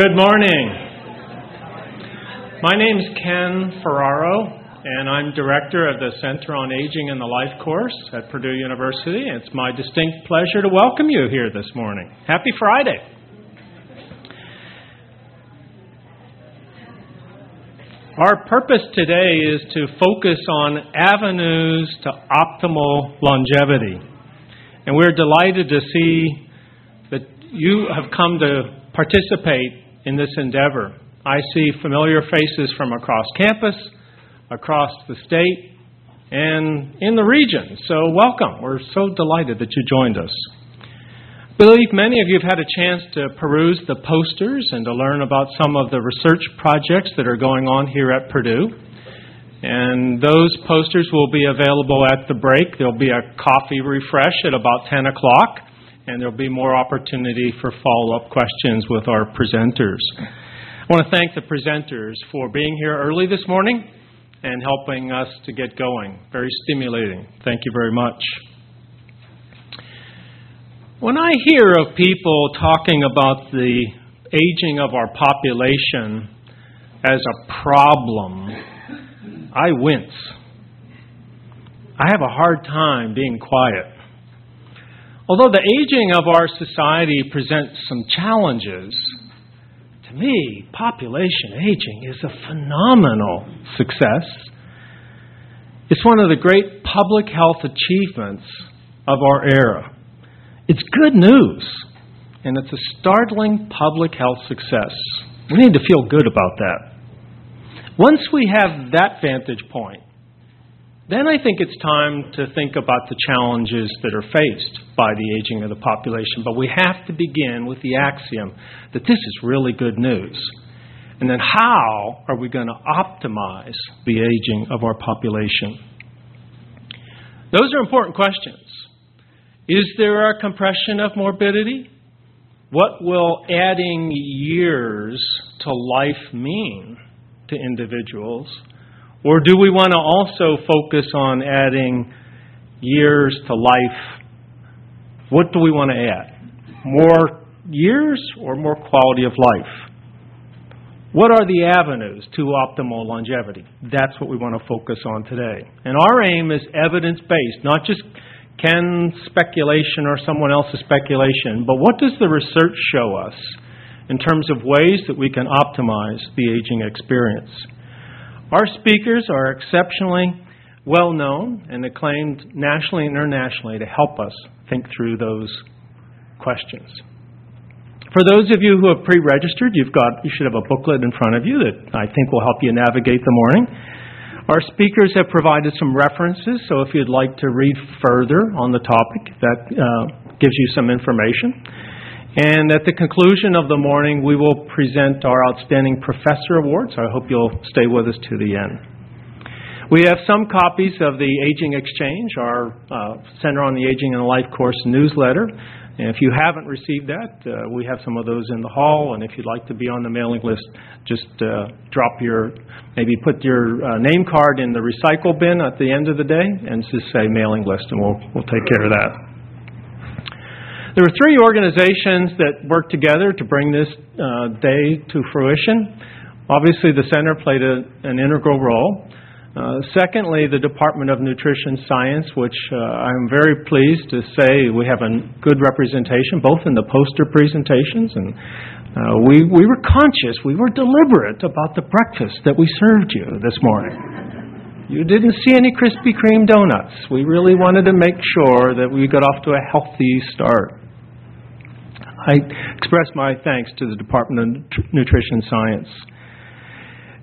Good morning. My name is Ken Ferraro, and I'm director of the Center on Aging and the Life course at Purdue University. It's my distinct pleasure to welcome you here this morning. Happy Friday. Our purpose today is to focus on avenues to optimal longevity. And we're delighted to see that you have come to participate in this endeavor. I see familiar faces from across campus, across the state, and in the region. So, welcome. We're so delighted that you joined us. I believe many of you have had a chance to peruse the posters and to learn about some of the research projects that are going on here at Purdue. And those posters will be available at the break. There'll be a coffee refresh at about 10 o'clock and there'll be more opportunity for follow up questions with our presenters. I want to thank the presenters for being here early this morning and helping us to get going. Very stimulating. Thank you very much. When I hear of people talking about the aging of our population as a problem, I wince. I have a hard time being quiet. Although the aging of our society presents some challenges, to me, population aging is a phenomenal success. It's one of the great public health achievements of our era. It's good news, and it's a startling public health success. We need to feel good about that. Once we have that vantage point, then I think it's time to think about the challenges that are faced by the aging of the population. But we have to begin with the axiom that this is really good news. And then how are we going to optimize the aging of our population? Those are important questions. Is there a compression of morbidity? What will adding years to life mean to individuals? Or do we want to also focus on adding years to life? What do we want to add? More years or more quality of life? What are the avenues to optimal longevity? That's what we want to focus on today. And our aim is evidence based, not just Ken speculation or someone else's speculation, but what does the research show us in terms of ways that we can optimize the aging experience? Our speakers are exceptionally well known and acclaimed nationally and internationally to help us think through those questions. For those of you who have pre-registered, you've got you should have a booklet in front of you that I think will help you navigate the morning. Our speakers have provided some references, so if you'd like to read further on the topic, that uh, gives you some information. And at the conclusion of the morning, we will present our Outstanding Professor Awards. I hope you'll stay with us to the end. We have some copies of the Aging Exchange, our uh, Center on the Aging and Life course newsletter. And if you haven't received that, uh, we have some of those in the hall. And if you'd like to be on the mailing list, just uh, drop your, maybe put your uh, name card in the recycle bin at the end of the day and just say mailing list, and we'll, we'll take care of that. There were three organizations that worked together to bring this uh, day to fruition. Obviously, the center played a, an integral role. Uh, secondly, the Department of Nutrition Science, which uh, I'm very pleased to say we have a good representation both in the poster presentations and uh, we, we were conscious, we were deliberate about the breakfast that we served you this morning. You didn't see any Krispy Kreme donuts. We really wanted to make sure that we got off to a healthy start. I express my thanks to the Department of Nutrition Science.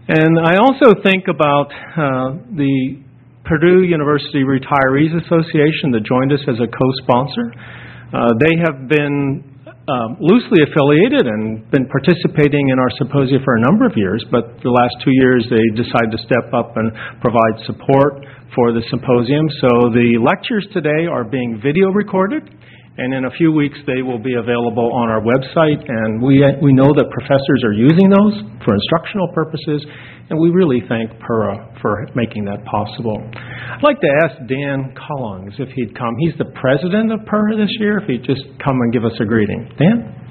And I also think about uh, the Purdue University Retirees Association that joined us as a co sponsor. Uh, they have been um, loosely affiliated and been participating in our symposia for a number of years, but the last two years they decided to step up and provide support for the symposium. So the lectures today are being video recorded and in a few weeks they will be available on our website. And we, we know that professors are using those for instructional purposes, and we really thank PURA for making that possible. I'd like to ask Dan Collins if he'd come. He's the president of PURA this year, if he'd just come and give us a greeting. Dan?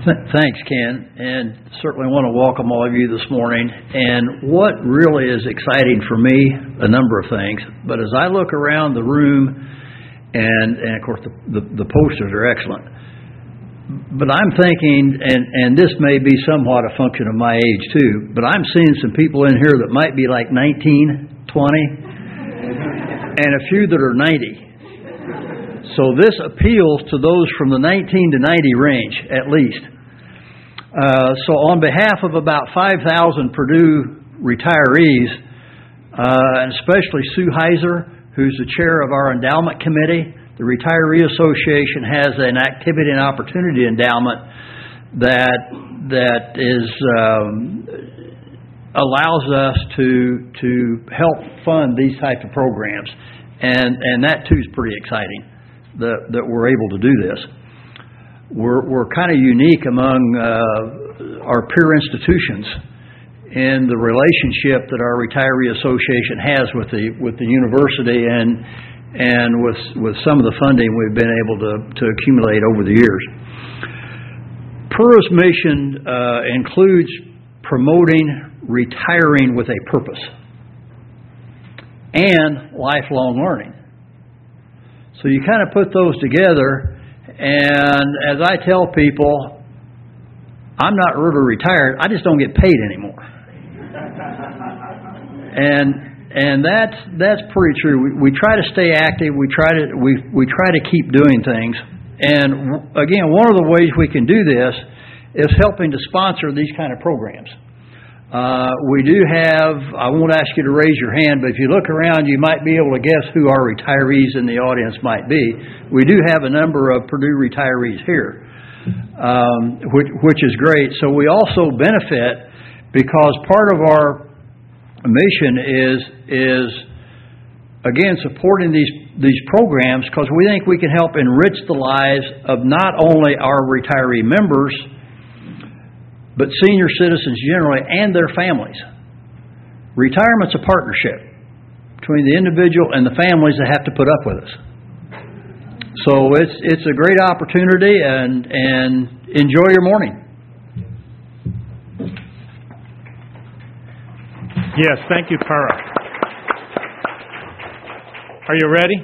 Th- Thanks, Ken, and certainly want to welcome all of you this morning. And what really is exciting for me, a number of things, but as I look around the room, and, and of course, the, the the posters are excellent, but I'm thinking, and, and this may be somewhat a function of my age too, but I'm seeing some people in here that might be like 19, 20, and a few that are 90. So this appeals to those from the 19 to 90 range, at least. Uh, so on behalf of about 5,000 Purdue retirees, uh, and especially Sue Heiser, who's the chair of our endowment committee, the Retiree Association has an activity and opportunity endowment that that is um, allows us to to help fund these types of programs, and and that too is pretty exciting that that we're able to do this. We're we're kind of unique among uh, our peer institutions in the relationship that our retiree association has with the with the university and and with with some of the funding we've been able to to accumulate over the years. PURA's mission uh, includes promoting retiring with a purpose and lifelong learning. So you kind of put those together, and as I tell people, I'm not really retired. I just don't get paid anymore. and and that's that's pretty true. We, we try to stay active. We try to we we try to keep doing things. And w- again, one of the ways we can do this is helping to sponsor these kind of programs. Uh, we do have, I won't ask you to raise your hand, but if you look around, you might be able to guess who our retirees in the audience might be. We do have a number of Purdue retirees here, um, which, which is great. So we also benefit because part of our mission is, is again, supporting these, these programs because we think we can help enrich the lives of not only our retiree members, but senior citizens generally and their families. Retirement's a partnership between the individual and the families that have to put up with us. So it's it's a great opportunity and and enjoy your morning. Yes, thank you, PURA. Are you ready?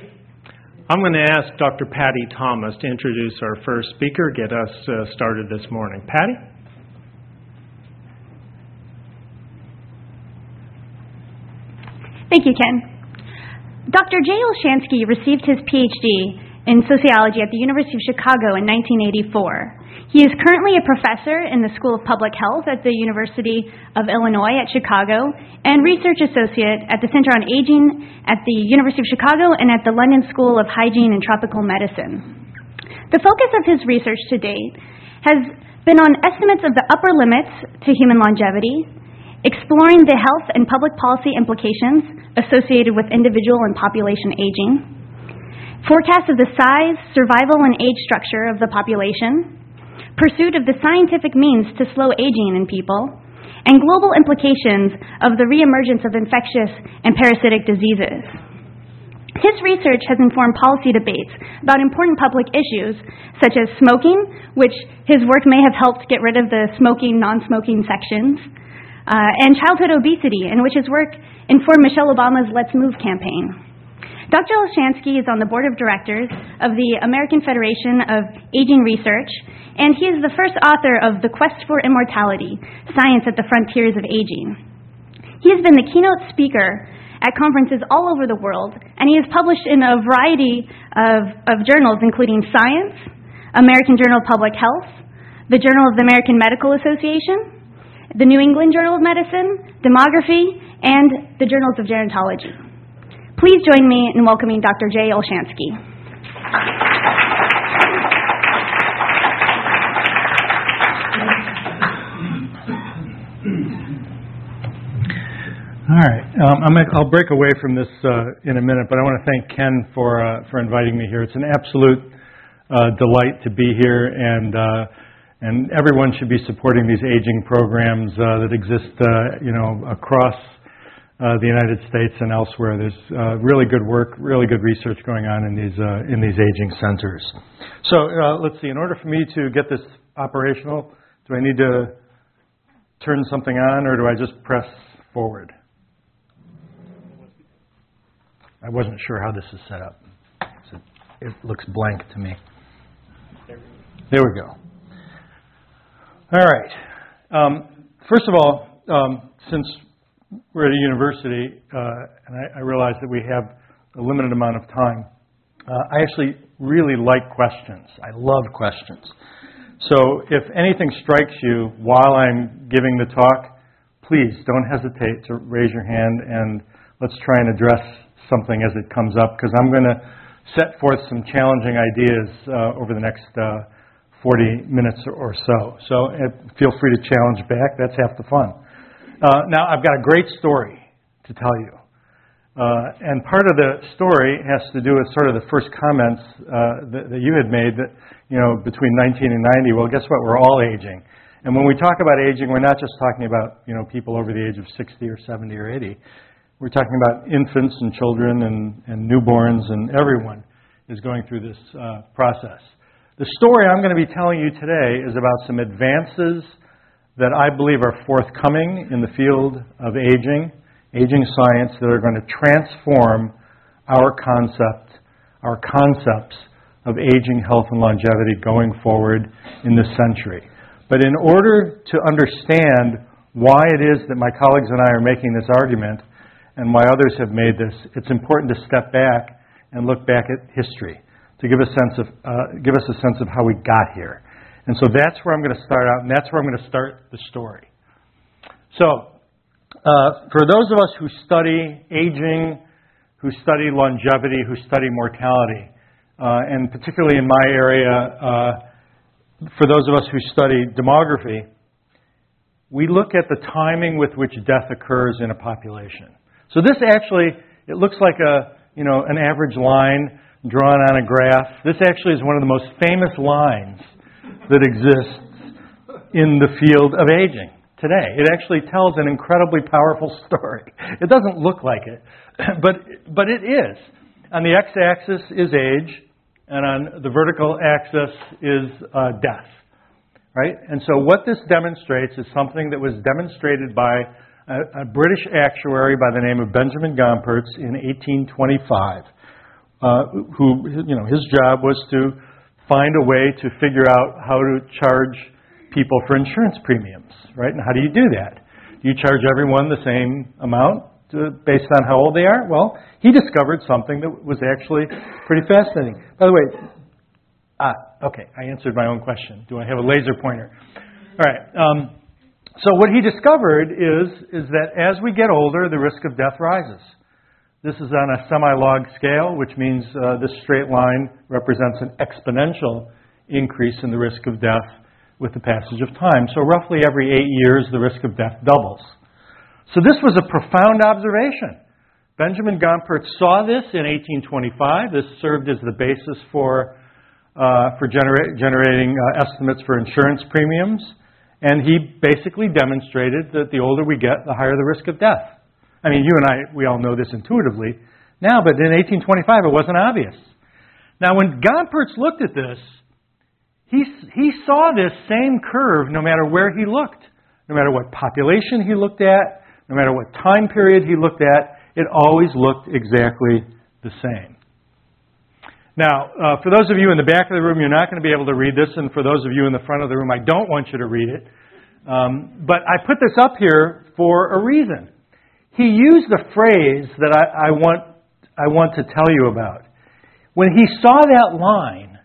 I'm going to ask Dr. Patty Thomas to introduce our first speaker, get us uh, started this morning. Patty? Thank you, Ken. Dr. Jay Olshansky received his PhD in sociology at the University of Chicago in 1984. He is currently a professor in the School of Public Health at the University of Illinois at Chicago and research associate at the Center on Aging at the University of Chicago and at the London School of Hygiene and Tropical Medicine. The focus of his research to date has been on estimates of the upper limits to human longevity, exploring the health and public policy implications associated with individual and population aging, forecasts of the size, survival, and age structure of the population, pursuit of the scientific means to slow aging in people, and global implications of the reemergence of infectious and parasitic diseases. His research has informed policy debates about important public issues such as smoking, which his work may have helped get rid of the smoking non smoking sections, uh, and childhood obesity, in which his work informed Michelle Obama's Let's Move campaign. Dr. Olshansky is on the board of directors of the American Federation of Aging Research, and he is the first author of The Quest for Immortality Science at the Frontiers of Aging. He has been the keynote speaker at conferences all over the world, and he has published in a variety of, of journals, including Science, American Journal of Public Health, the Journal of the American Medical Association, the New England Journal of Medicine, Demography, and the Journals of Gerontology. Please join me in welcoming Dr. Jay Olshansky. All right. Um, I'm gonna, I'll break away from this uh, in a minute, but I want to thank Ken for uh, for inviting me here. It's an absolute uh, delight to be here, and uh, and everyone should be supporting these aging programs uh, that exist, uh, you know, across uh, the United States and elsewhere. There's really good work, really good research going on in these in these aging centers. So let's see. In order for me to get this operational, do I need to turn something on, or do I just press forward? I wasn't sure how this is set up. So it looks blank to me. There we go. All right. Um, first of all, um, since we're at a university, uh, and I, I, realize that we have a limited amount of time, uh, I actually really like questions. I love questions. So if anything strikes you while I'm giving the talk, please don't hesitate to raise your hand and let's try and address something as it comes up because I'm going to set forth some challenging ideas uh, over the next uh, 40 minutes or so. So feel free to challenge back. That's half the fun. Uh, now, I've got a great story to tell you. Uh, and part of the story has to do with sort of the first comments uh, that, that, you had made that, you know, between 19 and 90. Well, guess what? We're all aging. And when we talk about aging, we're not just talking about, you know, people over the age of 60 or 70 or 80. We're talking about infants and children and, and newborns, and everyone is going through this uh, process. The story I'm going to be telling you today is about some advances that I believe are forthcoming in the field of aging aging science that are going to transform our concept, our concepts of aging, health, and longevity going forward in this century. But in order to understand why it is that my colleagues and I are making this argument and why others have made this, it's important to step back and look back at history to give, a sense of, uh, give us a sense of how we got here. And so that's where I'm going to start out, and that's where I'm going to start the story. So, uh, for those of us who study aging, who study longevity, who study mortality, uh, and particularly in my area, uh, for those of us who study demography, we look at the timing with which death occurs in a population. So this actually, it looks like a, you know, an average line drawn on a graph. This actually is one of the most famous lines that exists in the field of aging today. It actually tells an incredibly powerful story. It doesn't look like it, but, but it is. On the x axis is age, and on the vertical axis is uh, death. Right? And so, what this demonstrates is something that was demonstrated by a, a British actuary by the name of Benjamin Gompertz in 1825, uh, who, you know, his job was to find a way to figure out how to charge people for insurance premiums, right? And how do you do that? Do you charge everyone the same amount to, based on how old they are? Well, he discovered something that was actually pretty fascinating. By the way, ah, okay, I answered my own question. Do I have a laser pointer? All right. Um, so what he discovered is is that as we get older, the risk of death rises. This is on a semi-log scale, which means uh, this straight line represents an exponential increase in the risk of death with the passage of time. So, roughly every eight years, the risk of death doubles. So, this was a profound observation. Benjamin Gompertz saw this in 1825. This served as the basis for, uh, for genera- generating uh, estimates for insurance premiums. And he basically demonstrated that the older we get, the higher the risk of death. I mean, you and I, we all know this intuitively now, but in 1825 it wasn't obvious. Now, when Gompertz looked at this, he, he saw this same curve no matter where he looked, no matter what population he looked at, no matter what time period he looked at, it always looked exactly the same. Now, uh, for those of you in the back of the room, you're not going to be able to read this, and for those of you in the front of the room, I don't want you to read it. Um, but I put this up here for a reason. He used a phrase that I, I, want, I want to tell you about. When he saw that line,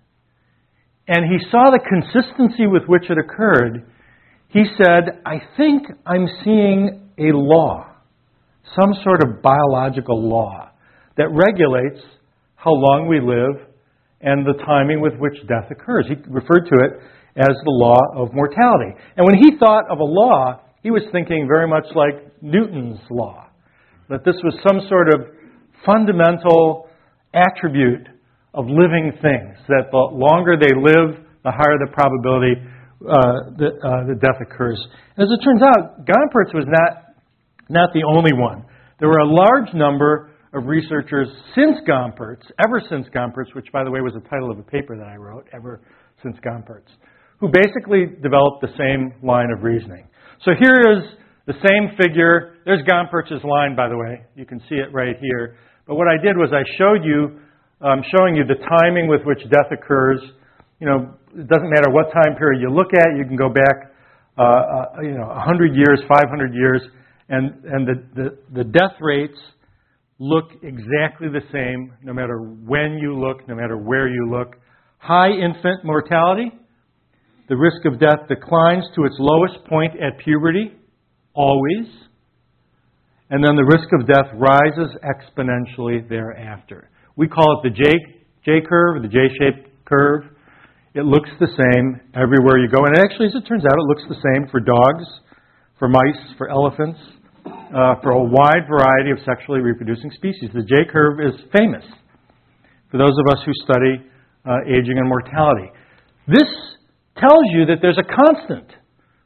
and he saw the consistency with which it occurred, he said, I think I'm seeing a law, some sort of biological law that regulates how long we live and the timing with which death occurs. He referred to it as the law of mortality. And when he thought of a law, he was thinking very much like Newton's law, that this was some sort of fundamental attribute of living things, that the longer they live, the higher the probability uh, that uh, the death occurs. As it turns out, Gompertz was not, not the only one There were a large number of researchers since Gompertz, ever since Gompertz, which, by the way, was the title of a paper that I wrote, ever since Gompertz, who basically developed the same line of reasoning. So here is the same figure. There's Gompertz's line, by the way. You can see it right here. But what I did was I showed you, um, showing you the timing with which death occurs. You know, it doesn't matter what time period you look at. You can go back, uh, uh, you know, 100 years, 500 years, and and the, the the death rates look exactly the same no matter when you look, no matter where you look. High infant mortality, the risk of death declines to its lowest point at puberty, always. And then the risk of death rises exponentially thereafter. We call it the J, J curve, the J shaped curve. It looks the same everywhere you go. And actually, as it turns out, it looks the same for dogs, for mice, for elephants, uh, for a wide variety of sexually reproducing species. The J curve is famous for those of us who study uh, aging and mortality. This tells you that there's a constant,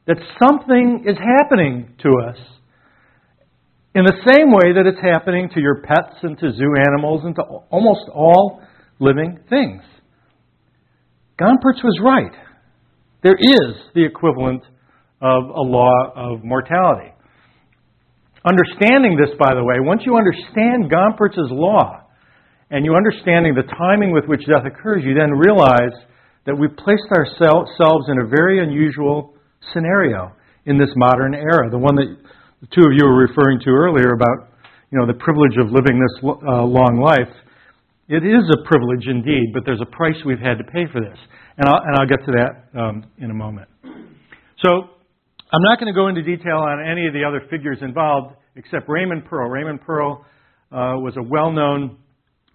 that something is happening to us in the same way that it's happening to your pets and to zoo animals and to almost all living things. Gompertz was right. There is the equivalent of a law of mortality. Understanding this, by the way, once you understand Gompertz's law and you understanding the timing with which death occurs, you then realize that we've placed ourselves in a very unusual scenario in this modern era, the one that the two of you were referring to earlier about you know the privilege of living this uh, long life. It is a privilege indeed, but there's a price we've had to pay for this, and I'll, and I'll get to that um, in a moment. So I'm not going to go into detail on any of the other figures involved except Raymond Pearl. Raymond Pearl uh, was a well known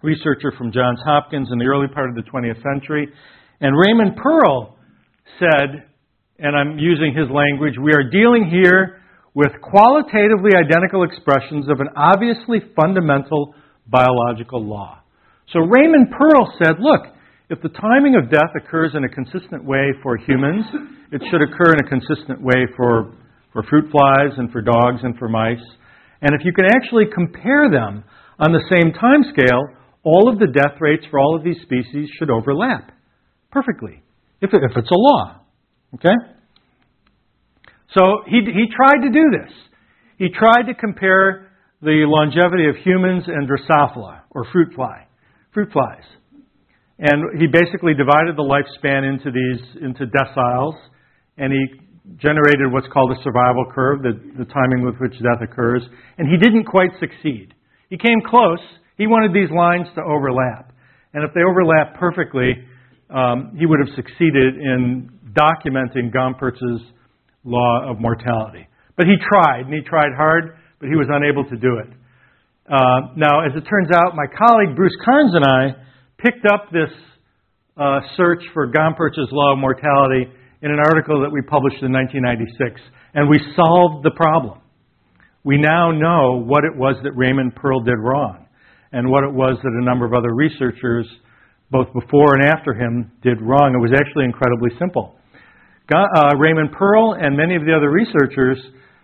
researcher from Johns Hopkins in the early part of the 20th century. And Raymond Pearl said, and I'm using his language, we are dealing here with qualitatively identical expressions of an obviously fundamental biological law. So Raymond Pearl said, look, if the timing of death occurs in a consistent way for humans, it should occur in a consistent way for, for fruit flies and for dogs and for mice. And if you can actually compare them on the same time scale, all of the death rates for all of these species should overlap perfectly, if, if it's a law. Okay? So he, he tried to do this. He tried to compare the longevity of humans and Drosophila, or fruit fly, fruit flies. And he basically divided the lifespan into these into deciles, and he generated what's called a survival curve, the, the timing with which death occurs. And he didn't quite succeed. He came close. He wanted these lines to overlap. And if they overlap perfectly, um, he would have succeeded in documenting Gompertz's law of mortality. But he tried, and he tried hard, but he was unable to do it. Uh, now, as it turns out, my colleague Bruce Carnes and I picked up this uh, search for Gompertz's law of mortality in an article that we published in 1996, and we solved the problem. We now know what it was that Raymond Pearl did wrong, and what it was that a number of other researchers, both before and after him, did wrong. It was actually incredibly simple. Uh, Raymond Pearl and many of the other researchers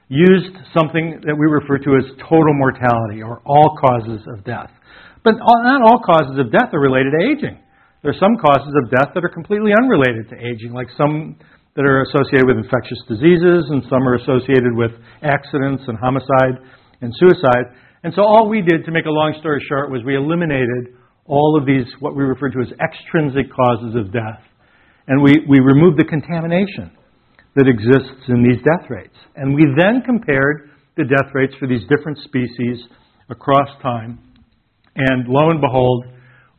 used something that we refer to as total mortality, or all causes of death. But not all causes of death are related to aging. There are some causes of death that are completely unrelated to aging, like some that are associated with infectious diseases, and some are associated with accidents and homicide and suicide. And so all we did, to make a long story short, was we eliminated all of these, what we refer to as extrinsic causes of death. And we, we removed the contamination that exists in these death rates. And we then compared the death rates for these different species across time. And lo and behold,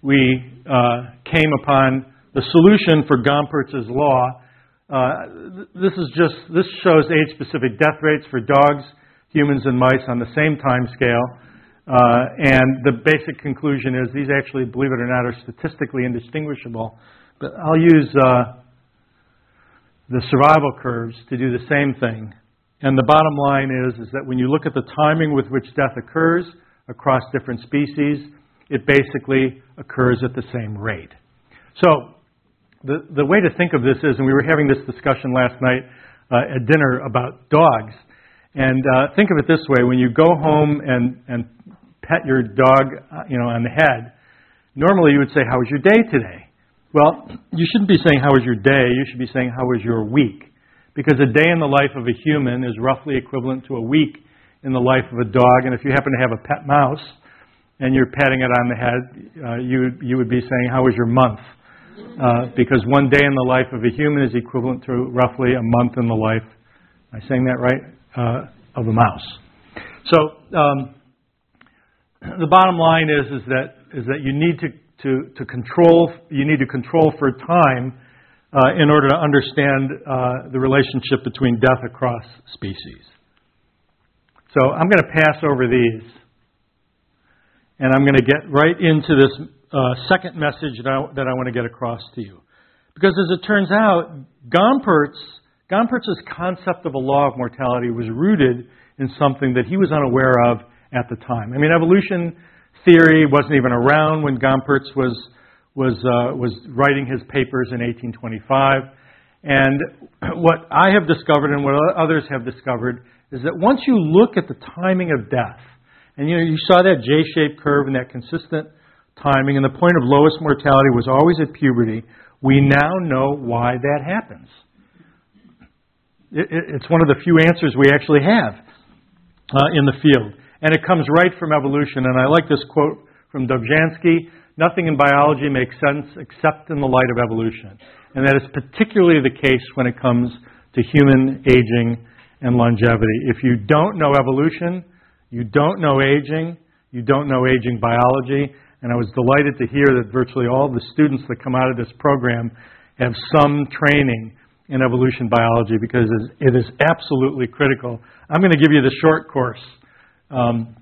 we uh, came upon the solution for Gompertz's law. Uh, this is just this shows age-specific death rates for dogs, humans, and mice on the same time scale. Uh, and the basic conclusion is these actually, believe it or not, are statistically indistinguishable. But I'll use uh, the survival curves to do the same thing. And the bottom line is, is that when you look at the timing with which death occurs across different species, it basically occurs at the same rate. So, the, the way to think of this is, and we were having this discussion last night uh, at dinner about dogs, And uh, think of it this way: when you go home and and pet your dog, uh, you know, on the head, normally you would say, "How was your day today?" Well, you shouldn't be saying, How was your day? You should be saying, How was your week? Because a day in the life of a human is roughly equivalent to a week in the life of a dog. And if you happen to have a pet mouse and you're patting it on the head, uh, you, you would be saying, How was your month? Uh, because one day in the life of a human is equivalent to roughly a month in the life, am I saying that right? Uh, of a mouse. So, um, the bottom line is, is, that, is that you need to to, to control, you need to control for time uh, in order to understand uh, the relationship between death across species. So I'm going to pass over these, and I'm going to get right into this uh, second message that I, that I want to get across to you. Because as it turns out, Gompertz, Gompertz's concept of a law of mortality was rooted in something that he was unaware of at the time. I mean, evolution theory wasn't even around when Gompertz was, was, uh, was writing his papers in 1825. And what I have discovered and what others have discovered is that once you look at the timing of death, and you know you saw that J-shaped curve and that consistent timing, and the point of lowest mortality was always at puberty. We now know why that happens. It, it, it's one of the few answers we actually have uh, in the field. And it comes right from evolution. And I like this quote from Dobzhansky Nothing in biology makes sense except in the light of evolution. And that is particularly the case when it comes to human aging and longevity. If you don't know evolution, you don't know aging, you don't know aging biology. And I was delighted to hear that virtually all the students that come out of this program have some training in evolution biology because it is absolutely critical. I'm going to give you the short course um,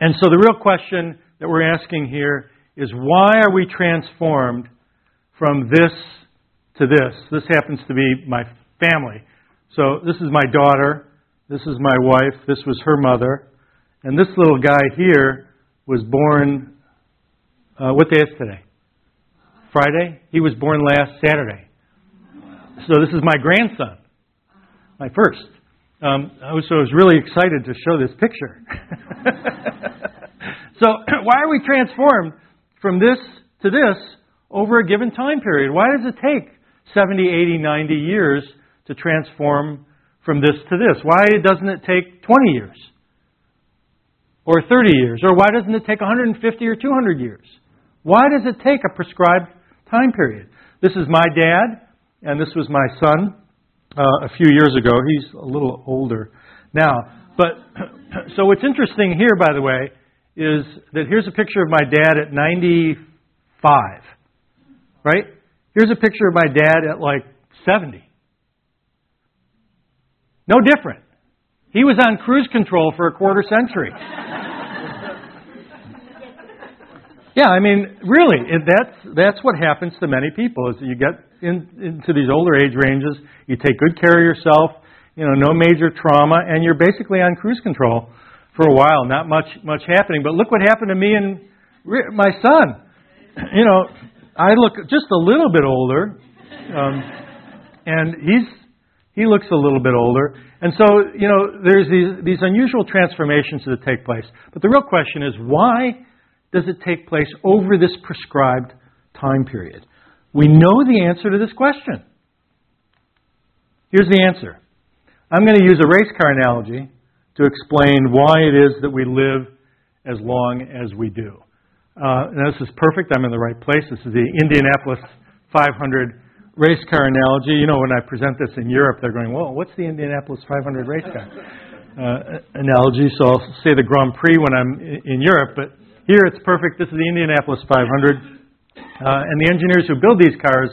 and so the real question that we're asking here is why are we transformed from this to this? This happens to be my family. So this is my daughter. This is my wife. This was her mother. And this little guy here was born, uh, what day is today? Friday? He was born last Saturday. So this is my grandson, my first. Um, I was, so I was really excited to show this picture. so, why are we transformed from this to this over a given time period? Why does it take 70, 80, 90 years to transform from this to this? Why doesn't it take 20 years? Or 30 years? Or why doesn't it take 150 or 200 years? Why does it take a prescribed time period? This is my dad, and this was my son uh, a few years ago. He's a little older now. But so what's interesting here, by the way, is that here's a picture of my dad at 95, right? Here's a picture of my dad at like 70. No different. He was on cruise control for a quarter century. yeah, I mean, really, that's that's what happens to many people. Is you get in, into these older age ranges. You take good care of yourself. You know, no major trauma, and you're basically on cruise control for a while. Not much much happening. But look what happened to me and my son. You know, I look just a little bit older, um, and he's he looks a little bit older. And so, you know, there's these, these unusual transformations that take place. But the real question is why does it take place over this prescribed time period? We know the answer to this question. Here's the answer. I'm going to use a race car analogy to explain why it is that we live as long as we do. Uh, now, this is perfect. I'm in the right place. This is the Indianapolis 500 race car analogy. You know, when I present this in Europe, they're going, well, what's the Indianapolis 500 race car uh, analogy? So I'll say the Grand Prix when I'm in Europe, but here it's perfect. This is the Indianapolis 500. Uh, and the engineers who build these cars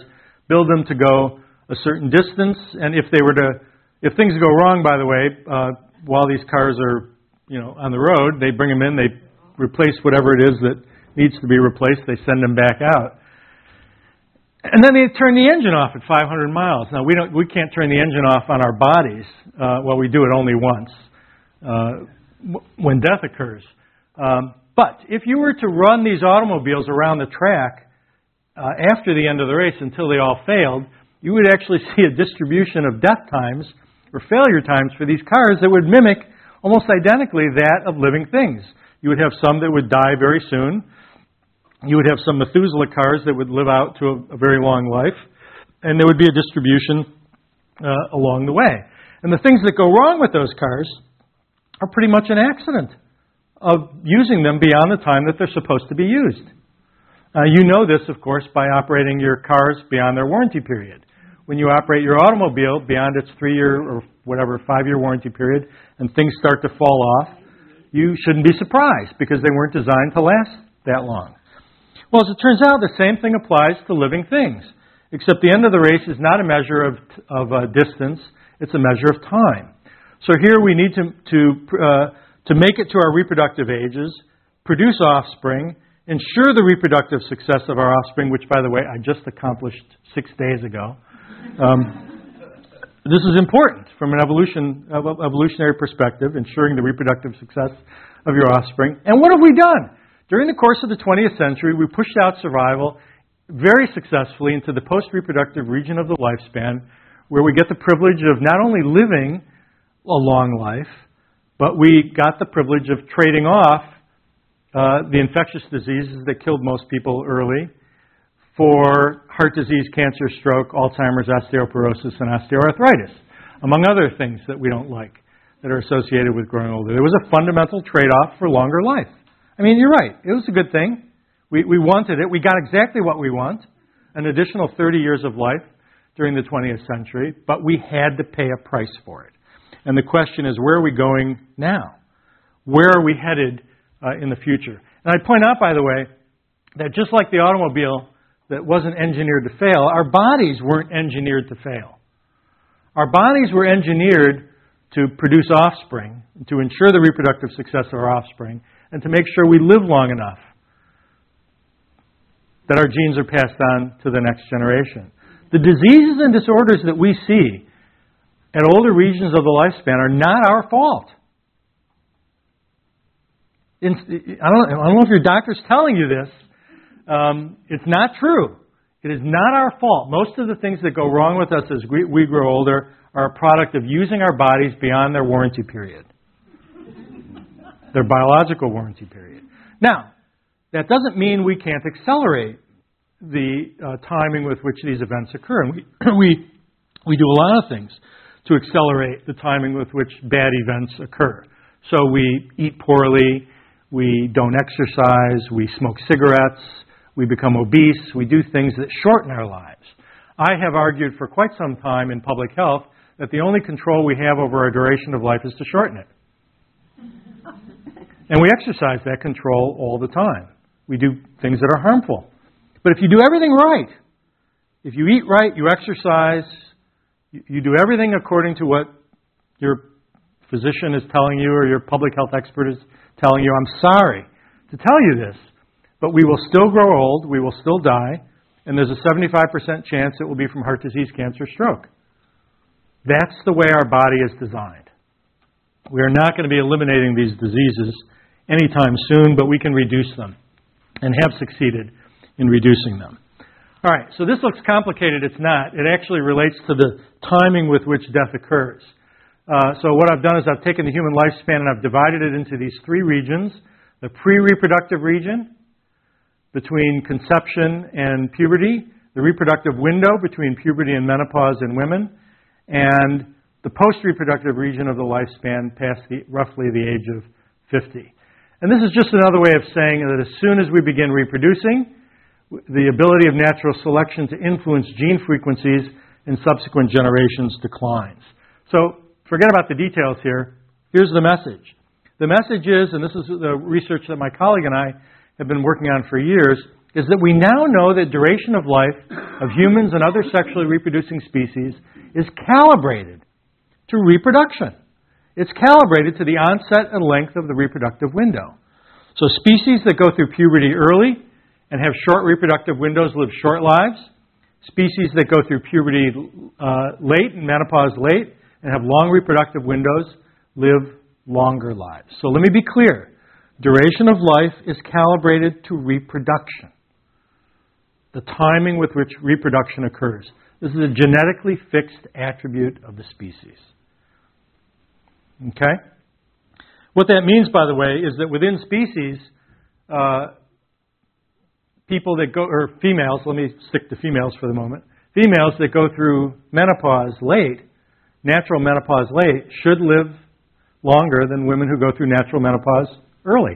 build them to go a certain distance. And if they were to, if things go wrong, by the way, uh, while these cars are, you know, on the road, they bring them in, they replace whatever it is that needs to be replaced, they send them back out. And then they turn the engine off at 500 miles. Now we don't, we can't turn the engine off on our bodies. Uh, well, we do it only once uh, when death occurs. Um, but if you were to run these automobiles around the track uh, after the end of the race until they all failed, you would actually see a distribution of death times or failure times for these cars that would mimic almost identically that of living things. You would have some that would die very soon. You would have some Methuselah cars that would live out to a, a very long life. And there would be a distribution uh, along the way. And the things that go wrong with those cars are pretty much an accident of using them beyond the time that they're supposed to be used. Uh, you know this, of course, by operating your cars beyond their warranty period. When you operate your automobile beyond its three year or whatever, five year warranty period, and things start to fall off, you shouldn't be surprised because they weren't designed to last that long. Well, as it turns out, the same thing applies to living things, except the end of the race is not a measure of, of uh, distance, it's a measure of time. So here we need to, to, uh, to make it to our reproductive ages, produce offspring, ensure the reproductive success of our offspring, which, by the way, I just accomplished six days ago. Um, this is important from an evolution, evolutionary perspective, ensuring the reproductive success of your offspring. And what have we done? During the course of the 20th century, we pushed out survival very successfully into the post reproductive region of the lifespan, where we get the privilege of not only living a long life, but we got the privilege of trading off uh, the infectious diseases that killed most people early for heart disease, cancer, stroke, Alzheimer's, osteoporosis, and osteoarthritis, among other things that we don't like that are associated with growing older. There was a fundamental trade off for longer life. I mean, you're right. It was a good thing. We, we wanted it. We got exactly what we want an additional 30 years of life during the 20th century, but we had to pay a price for it. And the question is, where are we going now? Where are we headed uh, in the future? And I'd point out, by the way, that just like the automobile that wasn't engineered to fail, our bodies weren't engineered to fail. Our bodies were engineered to produce offspring, to ensure the reproductive success of our offspring, and to make sure we live long enough that our genes are passed on to the next generation. The diseases and disorders that we see at older regions of the lifespan are not our fault. I don't, I don't know if your doctor's telling you this, um, it's not true. It is not our fault. Most of the things that go wrong with us as we, we grow older are a product of using our bodies beyond their warranty period, their biological warranty period. Now, that doesn't mean we can't accelerate the uh, timing with which these events occur. And we, we, we do a lot of things to accelerate the timing with which bad events occur. So we eat poorly, we don't exercise, we smoke cigarettes, we become obese, we do things that shorten our lives. I have argued for quite some time in public health that the only control we have over our duration of life is to shorten it. and we exercise that control all the time. We do things that are harmful. But if you do everything right, if you eat right, you exercise, you, do everything according to what your physician is telling you or your public health expert is telling you, I'm sorry to tell you this, but we will still grow old, we will still die, and there's a 75% chance it will be from heart disease, cancer, stroke. That's the way our body is designed. We are not going to be eliminating these diseases anytime soon, but we can reduce them and have succeeded in reducing them. All right, so this looks complicated. It's not. It actually relates to the timing with which death occurs. Uh, so, what I've done is I've taken the human lifespan and I've divided it into these three regions the pre reproductive region, between conception and puberty, the reproductive window between puberty and menopause in women, and the post reproductive region of the lifespan past the, roughly the age of 50. And this is just another way of saying that as soon as we begin reproducing, the ability of natural selection to influence gene frequencies in subsequent generations declines. So forget about the details here. Here's the message. The message is, and this is the research that my colleague and I have been working on for years is that we now know that duration of life of humans and other sexually reproducing species is calibrated to reproduction. It's calibrated to the onset and length of the reproductive window. So species that go through puberty early and have short reproductive windows live short lives. Species that go through puberty uh, late and menopause late and have long reproductive windows live longer lives. So let me be clear. Duration of life is calibrated to reproduction, the timing with which reproduction occurs. This is a genetically fixed attribute of the species. Okay? What that means, by the way, is that within species, uh, people that go, or females, let me stick to females for the moment, females that go through menopause late, natural menopause late, should live longer than women who go through natural menopause early.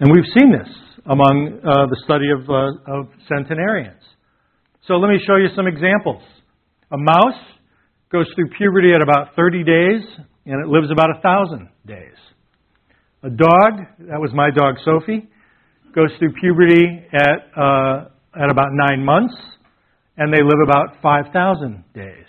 And we've seen this among uh, the study of, uh, of centenarians. So let me show you some examples. A mouse goes through puberty at about 30 days, and it lives about 1,000 days. A dog, that was my dog Sophie, goes through puberty at, uh, at about nine months, and they live about 5,000 days.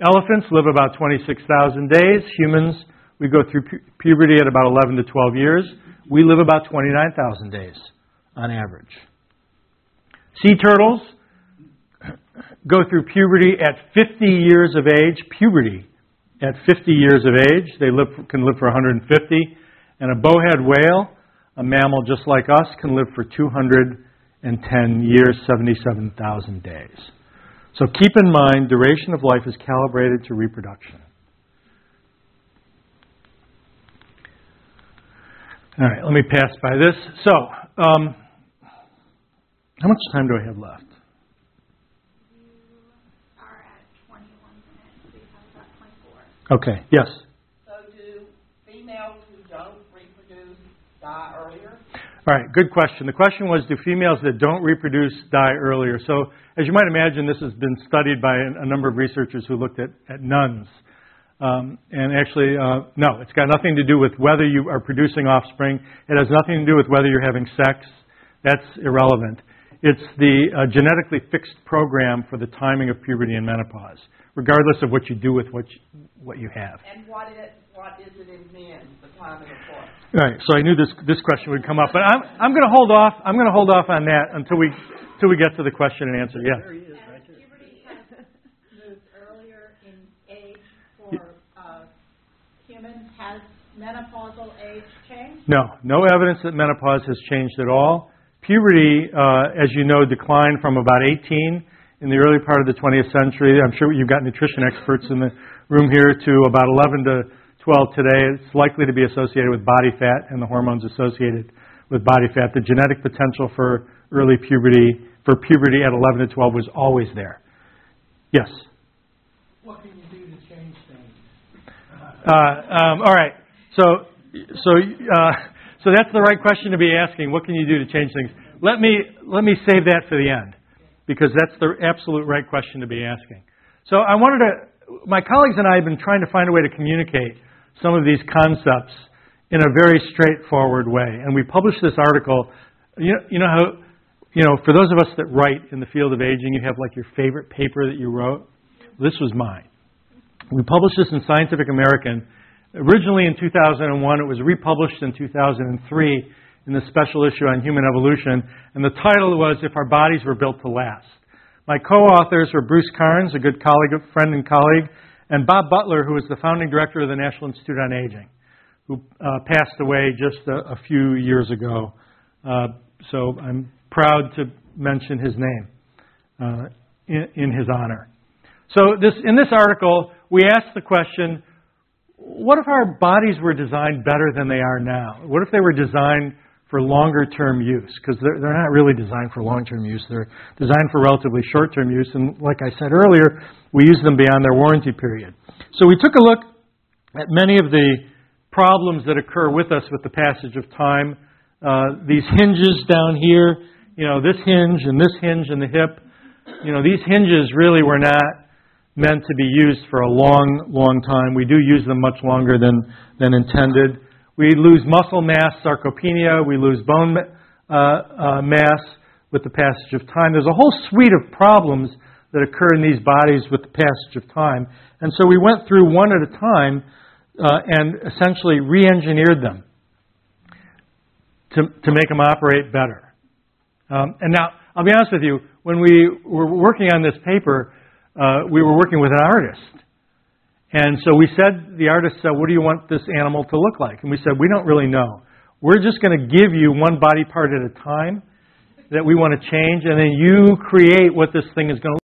Elephants live about 26,000 days. Humans, we go through pu- puberty at about 11 to 12 years. We live about 29,000 days on average. Sea turtles go through puberty at 50 years of age. Puberty at 50 years of age. They live, can live for 150. And a bowhead whale, a mammal just like us, can live for 210 years, 77,000 days. So keep in mind, duration of life is calibrated to reproduction. All right, let me pass by this. So, um, how much time do I have left? are at 21 minutes, we have about 24. Okay, yes. So do females who don't reproduce die earlier? All right, good question. The question was do females that don't reproduce die earlier? So, as you might imagine, this has been studied by a number of researchers who looked at, at nuns. Um, and actually, uh, no, it's got nothing to do with whether you are producing offspring. It has nothing to do with whether you're having sex. That's irrelevant. It's the uh, genetically fixed program for the timing of puberty and menopause, regardless of what you do with what you, what you have. And what what is it in men, the timing of what? All right, so I knew this this question would come up, but I'm I'm going to hold off. I'm going to hold off on that until we until we get to the question and answer. Yes. And puberty has moved earlier in age for uh, humans. Has menopausal age changed? No, no evidence that menopause has changed at all. Puberty, uh, as you know, declined from about 18 in the early part of the 20th century. I'm sure you've got nutrition experts in the room here to about 11 to 12 today. It's likely to be associated with body fat and the hormones associated with body fat. The genetic potential for early puberty, for puberty at 11 to 12 was always there. Yes? What can you do to change things? Uh, um, all right. So, so, uh, so that's the right question to be asking. What can you do to change things? Let me let me save that for the end, because that's the absolute right question to be asking. So, I wanted to. My colleagues and I have been trying to find a way to communicate some of these concepts in a very straightforward way, and we published this article. You know, you know how, you know, for those of us that write in the field of aging, you have like your favorite paper that you wrote. This was mine. We published this in Scientific American. Originally in 2001, it was republished in 2003 in the special issue on human evolution, and the title was If Our Bodies Were Built to Last. My co-authors were Bruce Carnes, a good colleague, friend and colleague, and Bob Butler, who was the founding director of the National Institute on Aging, who uh, passed away just a, a few years ago. Uh, so I'm proud to mention his name uh, in, in his honor. So this, in this article, we asked the question, what if our bodies were designed better than they are now? What if they were designed for longer term use? Because they're, they're not really designed for long term use. They're designed for relatively short term use. And like I said earlier, we use them beyond their warranty period. So we took a look at many of the problems that occur with us with the passage of time. Uh, these hinges down here, you know, this hinge and this hinge in the hip, you know, these hinges really were not meant to be used for a long, long time. We do use them much longer than, than intended. We lose muscle mass, sarcopenia. We lose bone uh, uh, mass with the passage of time. There's a whole suite of problems that occur in these bodies with the passage of time. And so we went through one at a time uh, and essentially re engineered them to, to make them operate better. Um, and now, I'll be honest with you, when we were working on this paper, uh, we were working with an artist. And so we said, the artist said, What do you want this animal to look like? And we said, We don't really know. We're just going to give you one body part at a time that we want to change, and then you create what this thing is going to